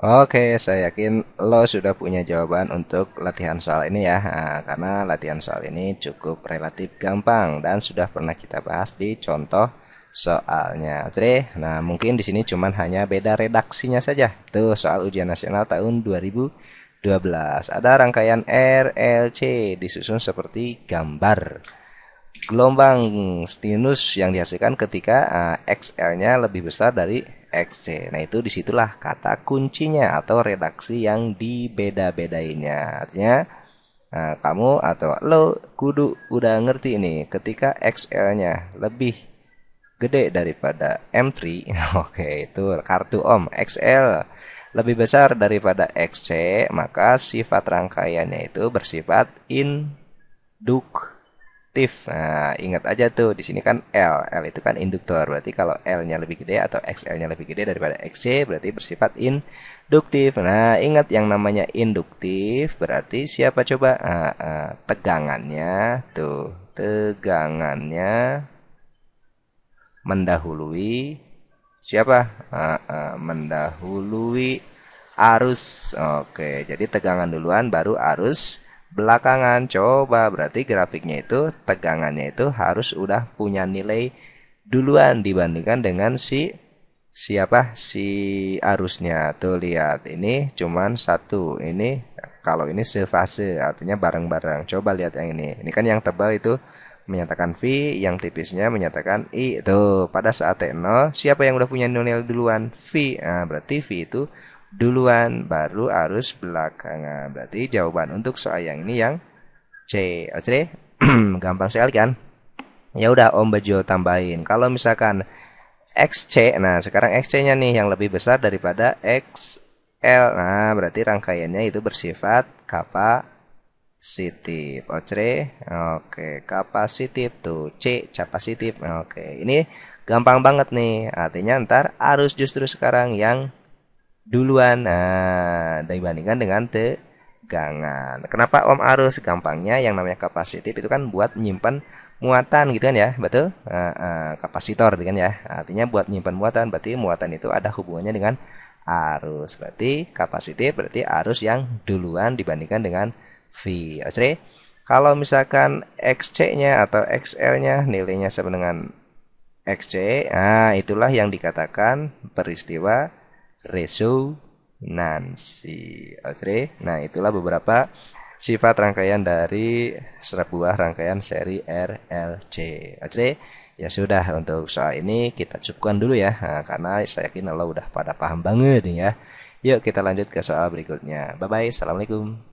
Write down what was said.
Oke, saya yakin lo sudah punya jawaban untuk latihan soal ini ya, nah, karena latihan soal ini cukup relatif gampang dan sudah pernah kita bahas di contoh soalnya. Oke, nah mungkin di sini cuman hanya beda redaksinya saja. Tuh soal ujian nasional tahun 2012. Ada rangkaian RLC disusun seperti gambar gelombang sinus yang dihasilkan ketika uh, XL-nya lebih besar dari XC. Nah, itu di situlah kata kuncinya atau redaksi yang dibeda-bedainya. Artinya, nah, kamu atau lo kudu udah ngerti ini ketika XL-nya lebih gede daripada M3. Oke, itu kartu Om XL lebih besar daripada XC, maka sifat rangkaiannya itu bersifat induk induktif. Nah, ingat aja tuh di sini kan L. L itu kan induktor. Berarti kalau L-nya lebih gede atau XL-nya lebih gede daripada XC berarti bersifat induktif. Nah, ingat yang namanya induktif berarti siapa coba? Nah, tegangannya tuh, tegangannya mendahului siapa? Uh, uh, mendahului arus. Oke, jadi tegangan duluan baru arus belakangan coba berarti grafiknya itu tegangannya itu harus udah punya nilai duluan dibandingkan dengan si siapa? Si arusnya. Tuh lihat. Ini cuman satu. Ini kalau ini sefase artinya bareng-bareng. Coba lihat yang ini. Ini kan yang tebal itu menyatakan V yang tipisnya menyatakan I. Itu pada saat T0 siapa yang udah punya nilai duluan? V. Nah, berarti V itu duluan baru arus belakangan. Berarti jawaban untuk soal yang ini yang C. Oke, gampang sekali kan? Ya udah Om Bejo tambahin. Kalau misalkan XC, nah sekarang XC-nya nih yang lebih besar daripada XL. Nah, berarti rangkaiannya itu bersifat kapasitif. Oke, oke, kapasitif tuh C kapasitif. Oke, ini gampang banget nih. Artinya ntar arus justru sekarang yang duluan nah, dibandingkan dengan tegangan. Kenapa Om arus? Gampangnya yang namanya kapasitif itu kan buat menyimpan muatan gitu kan ya, betul? Nah, uh, kapasitor gitu kan ya. Artinya buat menyimpan muatan, berarti muatan itu ada hubungannya dengan arus. Berarti kapasitif berarti arus yang duluan dibandingkan dengan V. Oke. Kalau misalkan XC-nya atau XL-nya nilainya sama dengan XC, nah itulah yang dikatakan peristiwa resonansi. Oke, nah itulah beberapa sifat rangkaian dari sebuah rangkaian seri RLC. Oke, ya sudah untuk soal ini kita cukupkan dulu ya, nah, karena saya yakin Allah udah pada paham banget ya. Yuk kita lanjut ke soal berikutnya. Bye bye, assalamualaikum.